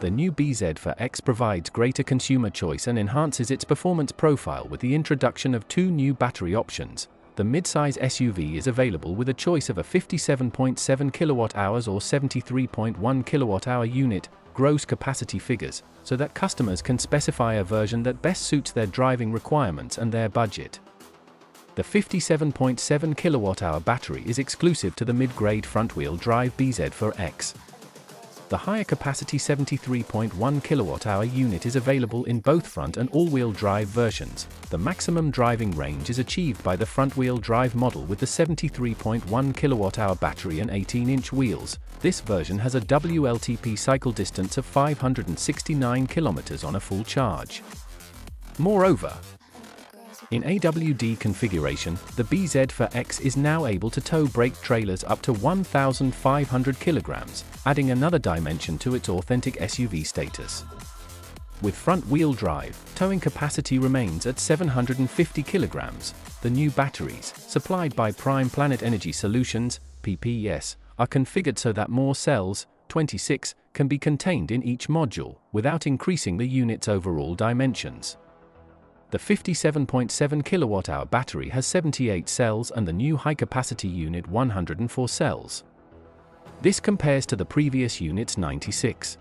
the new BZ4X provides greater consumer choice and enhances its performance profile with the introduction of two new battery options. The midsize SUV is available with a choice of a 57.7 kWh or 73.1 kWh unit, gross capacity figures, so that customers can specify a version that best suits their driving requirements and their budget. The 57.7 kWh battery is exclusive to the mid-grade front-wheel drive BZ4X. The higher capacity 73.1 kWh unit is available in both front and all-wheel drive versions. The maximum driving range is achieved by the front-wheel drive model with the 73.1 kWh battery and 18-inch wheels. This version has a WLTP cycle distance of 569 km on a full charge. Moreover, in AWD configuration, the BZ4X is now able to tow brake trailers up to 1,500 kilograms, adding another dimension to its authentic SUV status. With front-wheel drive, towing capacity remains at 750 kilograms. The new batteries, supplied by Prime Planet Energy Solutions, PPES, are configured so that more cells, 26, can be contained in each module, without increasing the unit's overall dimensions. The 57.7 kWh battery has 78 cells and the new high-capacity unit 104 cells. This compares to the previous unit's 96.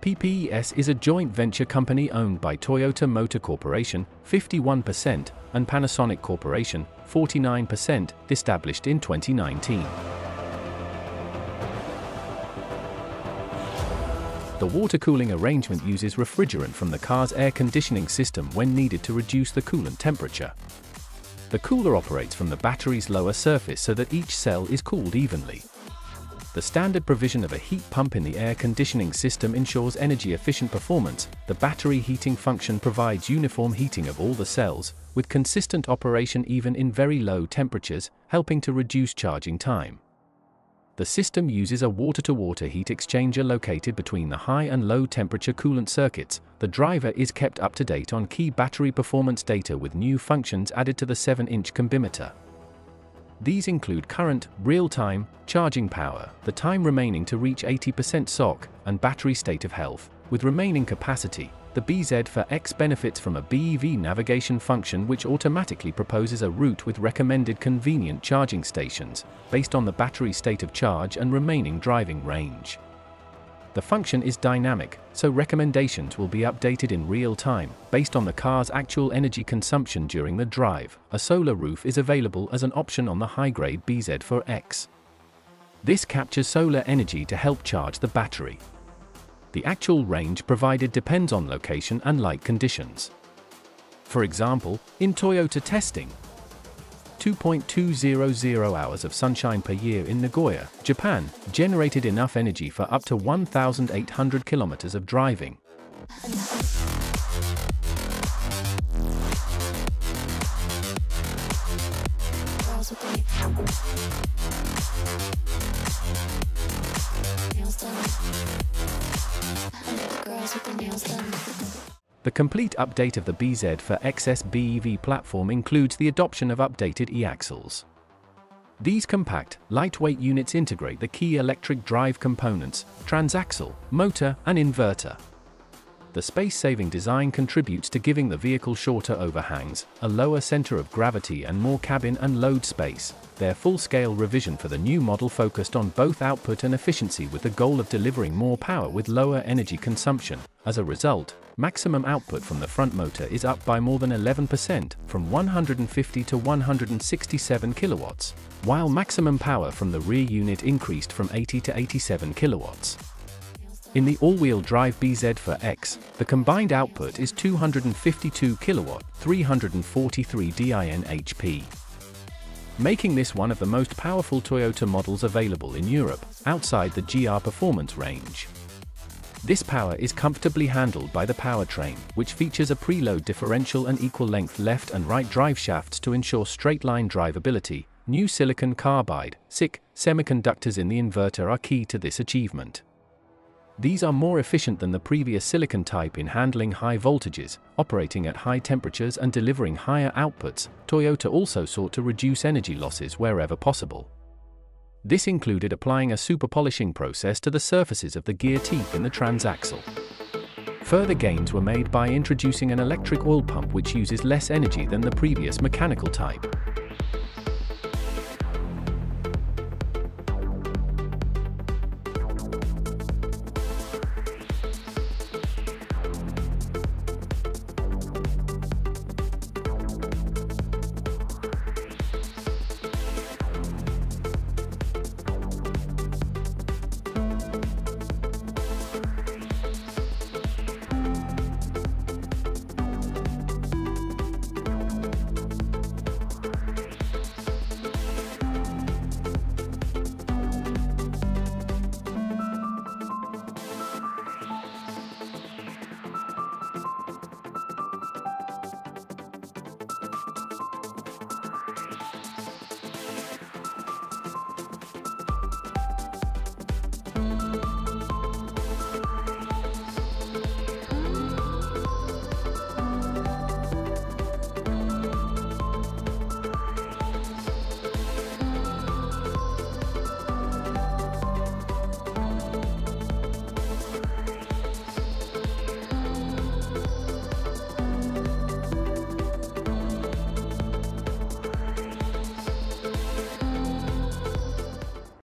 PPES is a joint venture company owned by Toyota Motor Corporation, 51%, and Panasonic Corporation, 49%, established in 2019. The water cooling arrangement uses refrigerant from the car's air conditioning system when needed to reduce the coolant temperature. The cooler operates from the battery's lower surface so that each cell is cooled evenly. The standard provision of a heat pump in the air conditioning system ensures energy-efficient performance. The battery heating function provides uniform heating of all the cells, with consistent operation even in very low temperatures, helping to reduce charging time. The system uses a water-to-water -water heat exchanger located between the high and low temperature coolant circuits. The driver is kept up to date on key battery performance data with new functions added to the 7-inch combimeter. These include current, real-time, charging power, the time remaining to reach 80% SOC, and battery state of health, with remaining capacity, the BZ4X benefits from a BEV navigation function which automatically proposes a route with recommended convenient charging stations, based on the battery state of charge and remaining driving range. The function is dynamic, so recommendations will be updated in real time, based on the car's actual energy consumption during the drive. A solar roof is available as an option on the high-grade BZ4X. This captures solar energy to help charge the battery. The actual range provided depends on location and light conditions. For example, in Toyota testing, 2.200 hours of sunshine per year in Nagoya, Japan, generated enough energy for up to 1,800 kilometers of driving. The complete update of the BZ4X BEV platform includes the adoption of updated e-axles. These compact, lightweight units integrate the key electric drive components, transaxle, motor, and inverter. The space-saving design contributes to giving the vehicle shorter overhangs, a lower center of gravity and more cabin and load space. Their full-scale revision for the new model focused on both output and efficiency with the goal of delivering more power with lower energy consumption. As a result, maximum output from the front motor is up by more than 11% from 150 to 167 kilowatts, while maximum power from the rear unit increased from 80 to 87 kilowatts. In the all-wheel drive BZ4X, the combined output is 252 kilowatt, 343 DIN HP. Making this one of the most powerful Toyota models available in Europe, outside the GR performance range. This power is comfortably handled by the powertrain, which features a preload differential and equal length left and right drive shafts to ensure straight-line drivability. New silicon carbide, SiC, semiconductors in the inverter are key to this achievement. These are more efficient than the previous silicon type in handling high voltages, operating at high temperatures and delivering higher outputs. Toyota also sought to reduce energy losses wherever possible. This included applying a super polishing process to the surfaces of the gear teeth in the transaxle. Further gains were made by introducing an electric oil pump which uses less energy than the previous mechanical type.